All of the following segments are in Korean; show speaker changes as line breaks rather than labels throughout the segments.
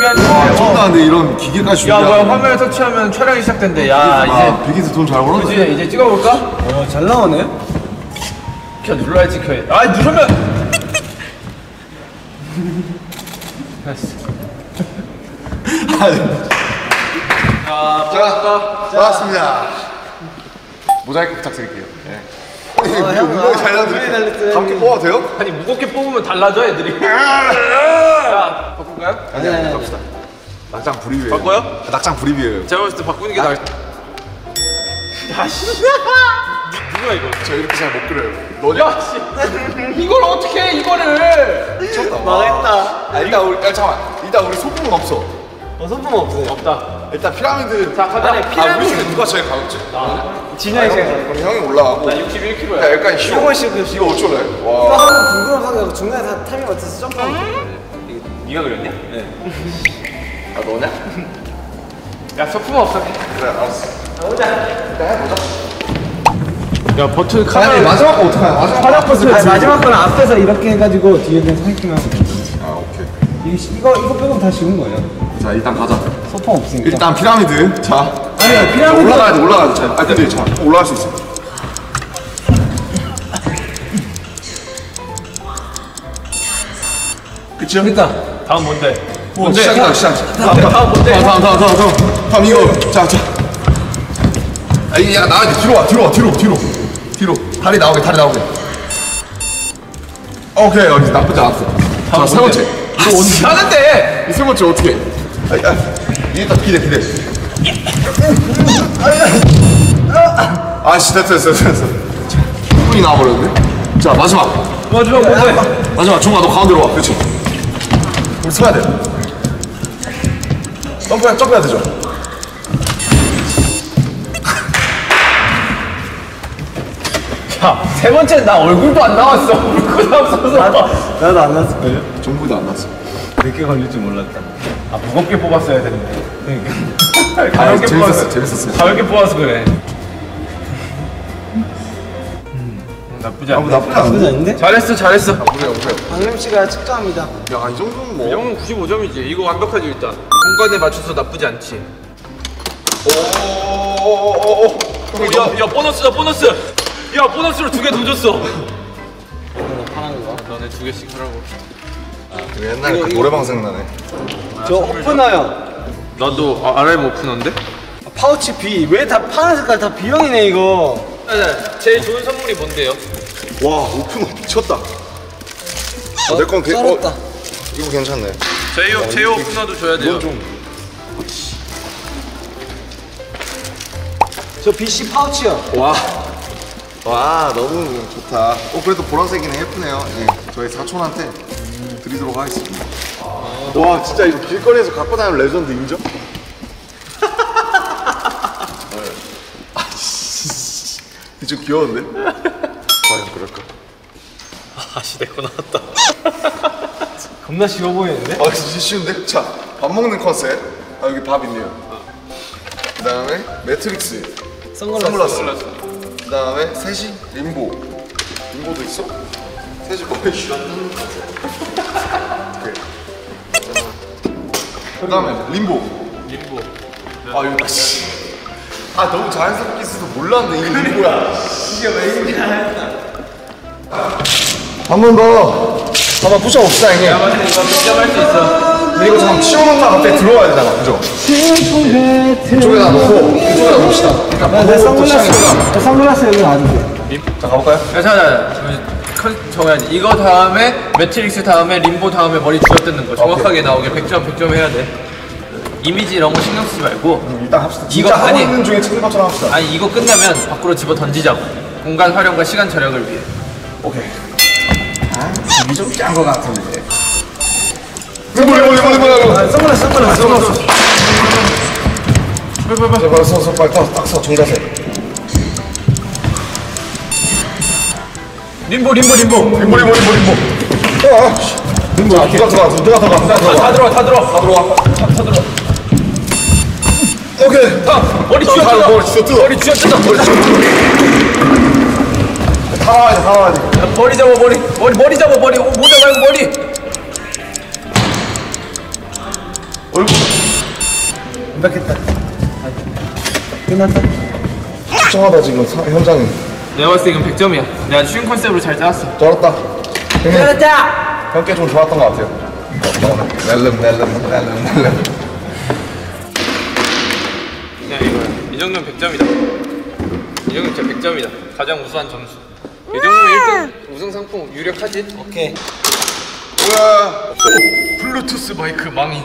준비하는데.
아, 존나 이런 기계까지
야, 뭐야. 화면을 터치하면 촬영이 시작된대. 야,
아, 비기즈 돈잘 벌었네.
이제, 이제, 이제 찍어볼까?
어, 잘 나오네.
켜 눌러야지, 켜. 아, 누르면! 됐어.
자, 나왔습니다. 모자이크 부탁드릴게요. 네. 아니,
형,
이거 운동이 잘
아. 달렸어요.
감기 뽑아도 돼요?
아니, 무겁게 뽑으면 달라져, 애들이. 야, 바꿀까요?
아니, 아니, 갑시다. 낙장 불입이에요.
바꿔요?
낙장 불입이에요.
제가 봤을 때 바꾸는 게 나을 야, 씨. 누구야, 이거?
저 이렇게 잘 못 그려요. 너냐?
야, 씨. 이걸 어떻게 해, 이거를.
망했다.
아, 일단 우리, 야, 잠깐만. 일단 우리 소품은 없어.
어, 손품 없어요.
없다.
일단 피라미드.
자, 가자.
아, 우리 중에 누가 제일 가볍지?
진영이 제가
그럼 형이 올라가고.
나 61kg야.
야, 약간 쉬워.
이거 쉬워, 이거
이거 어쩔래?
이거
와.
한번 궁금한 생각 중간에 다 타이밍 맞춰서 점프하면 돼.
네가 그렸냐?
아, 너냐?
야, 소품 없어.
그래, 알았어.
야, 버튼
아니,
카메라.
마지막 거 어떡하냐? 마지막 거.
아니, 마지막 거는 앞에서 이렇게 해가지고 뒤에 생각하면 돼.
아, 오케이.
이거, 이거, 이거 빼고 다 쉬운 거예요.
자, 일단 가자.
소품 없으니까.
일단 피라미드. 자.
아니,
자,
피라미드.
올라가야 돼, 올라가야 돼. 자, 아, 근데 자, 올라갈 수 있어. 그치?
됐다.
다음 뭔데?
오,
뭔데?
시작이다, 시작.
다음, 다음 뭔데?
다음, 다음, 다음, 다음. 다음 이거. 자, 자. 아, 이게 야, 나와야 돼. 뒤로 와, 뒤로 와, 뒤로, 뒤로. 뒤로. 다리 나오게, 다리 나오게. 오케이, 여기 나쁘지 않았어. 자, 세 번째.
이거 언제 하는데?
이세 번째 어떻게? 아, 아, 딱 기대, 기대. 아, 씨, 됐어, 됐어, 됐어. 자, 1분이 나와버렸네. 자, 마지막.
마지막 뭔데?
마지막, 종아, 너 가운데로 와. 그렇지. 우리 서야 돼. 점프해, 점프해야 되죠?
야, 세 번째 나 얼굴도 안 나왔어. 얼굴도 없어서.
나도 안 났을걸요?
정부도 안 났어.
몇개 걸릴 줄 몰랐다.
아, 무겁게 뽑았어야 되는데.
그러니까.
아,
가볍게
재밌었어,
뽑았어.
재밌었어요.
가볍게 뽑아서 그래. 음, 나쁘지
아,
않네.
뭐 나쁘지
그건
않은데?
잘했어, 잘했어.
그래요.
박림 씨가 측정합니다.
야, 이 정도는 뭐.
영은 95점이지. 이거 완벽하지 일단. 공간에 맞춰서 나쁘지 않지.
오오오오오오.
야, 야 보너스다 보너스. 야 보너스로 두개더 줬어.
파란 거.
너네 두 개씩 하라고.
옛날에 그 노래방 생각나네.
저 오프너요.
나도 아, RM 오프너인데?
파우치 B. 왜 다 파란 색깔 다 B형이네 이거.
제일 좋은 선물이 뭔데요?
와, 오프너 미쳤다. 어, 내건 개, 어. 이거 괜찮네.
제이오 제이오 오프너도 줘야 돼요.
좀.
저 BC 파우치요.
와. 와, 너무 좋다. 어, 그래도 보라색이네. 예쁘네요. 예. 저희 사촌한테 드리도록 하겠습니다. 와, 진짜 이거 길거리에서 갖고 다니는 레전드 인정? 아씨. 좀 귀여운데? 과연 그럴까?
아씨 내거 나왔다.
겁나 쉬워 보이는데?
아 진짜 쉬운데? 자, 밥 먹는 컨셉. 아 여기 밥 있네요. 그 다음에 매트릭스.
선글라스.
선글라스. 그 다음에 셋이 림보. 림보도 있어? 셋이 거의 쉬었는 컨셉. 오케이. 그 다음에 림보.
림보.
아 이거 씨. 아 너무 자연스럽게 있어서 몰랐네 이게 림보야. 이게 왜 이게 한번 더. 한번 부셔 봅시다 형님.
맞아 이거 직접 할수 있어.
이거 잠깐 치워놓다가 갑자기 들어와야 되잖아, 그죠? 이쪽에다 놓고 이쪽에다 놓읍시다. 그러니까
내
밥부터 시작이니까.
선글라스. 내 선글라스 여기 놔두세요.
자 가볼까요?
야 잠깐만. 컨셉 정해야지. 이거 다음에 매트릭스 다음에 림보 다음에 머리 쥐어 뜯는 거 정확하게 나오게 100점 100점 해야 돼. 이미지 이런 거 신경 쓰지 말고
일단 합시다.
이거
진짜 하고
아니-
있는 중에 찍는 것처럼 합시다.
아니 이거 끝나면 밖으로 집어 던지자고. 공간 활용과 시간 절약을 위해.
오케이. 아, 집이 좀짠것 같은데. 이거 이거 이거 이거 이거.
선글라스 선글라스 선글라스.
빨리 빨리 빨리. 빨리 서서 빨리 딱서 정자세.
림보 림보 림보.
림보 림보 림보 림보. 아, 씨. 림보 자, 누가 들어가 누가 들어가 누가 들어가.
다 들어와 다 들어와.
다 들어와.
다 들어와.
오케이.
다 머리
다
쥐어뜯어.
머리 쥐어뜯어.
머리 쥐어뜯어.
다 나와야 돼, 다 나와야 돼.
야, 머리 잡아 머리 머리 머리 잡아 머리 오, 모자 말고 머리.
얼굴
완벽했다. 끝났다.
걱정하다 지금 사- 현장이
내가 봤을 때 이건 100점이야. 내가 쉬운 컨셉으로 잘 짜왔어.
쩔었다. 형님
끝났다.
형께 좀 좋았던 것 같아요. 낼름 낼름 낼름 낼름.
그냥 이거야 이 정도면 100점이다. 이 정도면 진짜 100점이다. 가장 우수한 점수. 이 정도면 1등 우승 상품 유력하지?
오케이.
우와!
블루투스 마이크 망인.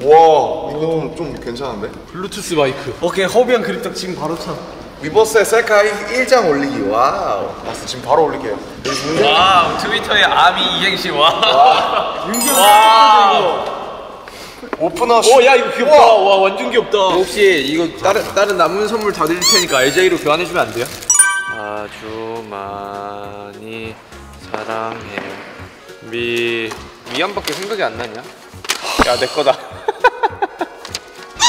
와 이거는 좀 괜찮은데?
블루투스 마이크.
오케이 허비 형 그립톡 지금 바로 쳐.
위버스의 셀카 1장 올리기. 와우. 봤어 지금 바로 올릴게요.
와 트위터에 아미 이행시. 와.
오프너
오야 이거 귀엽다. 와. 완전 귀엽다. 혹시 이거 다른 다른 남은 선물 다 드릴 테니까 LJ로 교환해주면 안 돼요? 아주 많이 사랑해. 미 미안밖에 생각이 안 나냐? 야 내 거다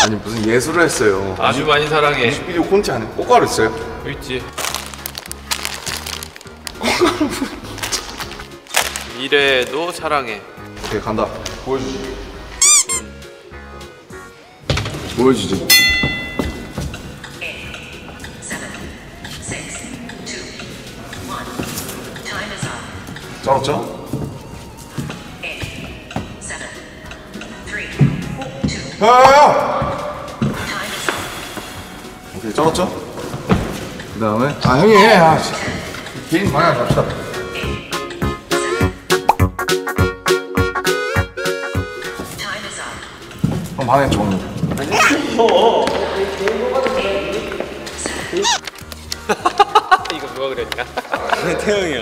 아니 무슨 예술을 했어요.
아주 많이 사랑해.
뮤직비디오 콘티 안에 꽃가루 있어요?
있지. 미래도 사랑해.
오케이 간다. 보여주지. 보여주지. 쩔었죠? 야야야! 오케이 쩔었죠? 그 다음에 아 형이 해 아, 씨. 개인 방향 갑시다 형 방향 정리
이거 누가 그랬냐?
태영이 형.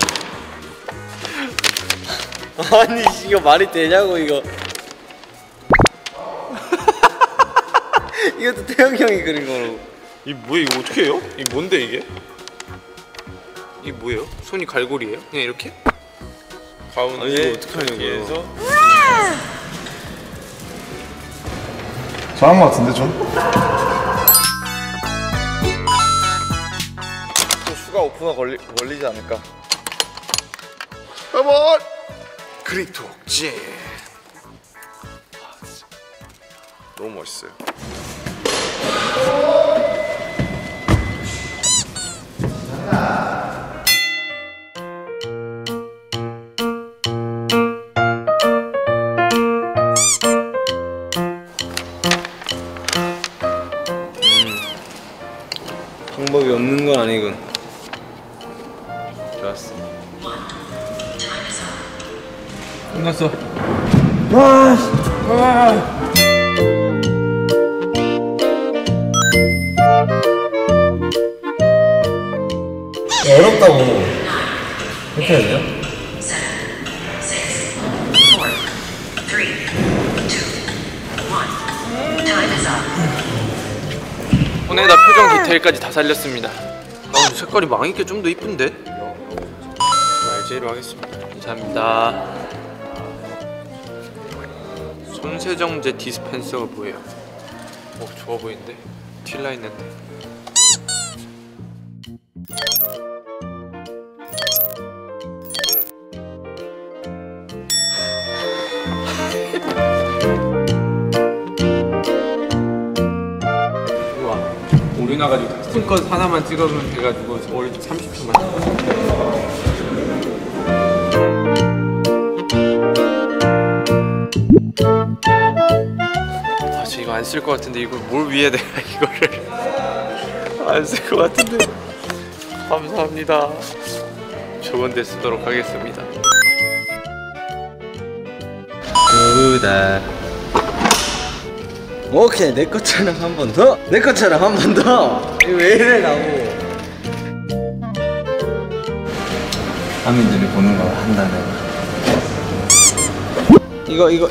아니 이거 말이 되냐고 이거. 이것도 태영이 형이 그린 거라고.
이 뭐야 이거 어떻게 해요? 이 뭔데 이게? 이게 뭐예요? 손이 갈고리예요? 그냥 이렇게? 가운데
아니, 이거 어떻게 하냐고요.
이렇게 해서
잘한 것 같은데 좀? 또 수가 오프너 걸리, 걸리지 않을까 한번 그립톡지 너무 멋있어요
끝났어
어렵다고. 이렇게 해야 돼요?
손에다 표정 디테일까지 다 살렸습니다 아 색깔이 망이게 좀 더 이쁜데? LJ로 하겠습니다 감사합니다 손세정제 디스펜서가 뭐예요? 어 좋아 보이는데? 틸라 있는데 우와 오류 나가지고 스팀컷 하나만 찍으면 돼가지고 올 30초만 안 쓸 것 같은데 이걸 뭘 위해 내가 이거를 안 쓸 것 같은데 감사합니다 좋은 데 쓰도록 하겠습니다
구다. 오케이 내 것처럼 한 번 더. 내 것처럼 한 번 더. 왜 이래 나고. 하민들이 보는 거 한다네. 이거 이거.